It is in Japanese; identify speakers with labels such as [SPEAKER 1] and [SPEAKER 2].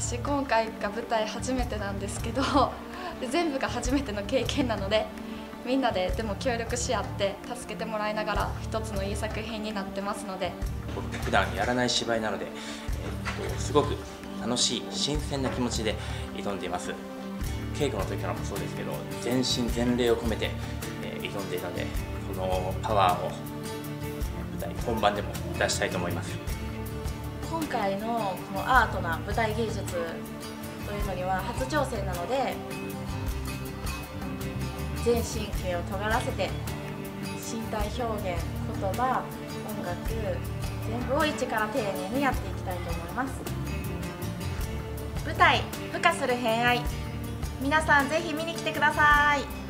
[SPEAKER 1] 私今回が舞台初めてなんですけど全部が初めての経験なのでみんなででも協力し合って助けてもらいながら一つのいい作品になってますので。
[SPEAKER 2] 普段やらない芝居なので、えっと、すごく楽しい新鮮な気持ちで挑んでいます。稽古の時からもそうですけど全身全霊を込めて、えー、挑んでいたのでこのパワーを舞台本番でも出したいと思います。
[SPEAKER 3] 今回のこのアートな舞台芸術というのには初挑戦なので全神経を尖らせて身体表現言葉音楽全部を一から丁寧にやっていきたいと思います。舞台「孵化する偏愛」皆さんぜひ見に来てください。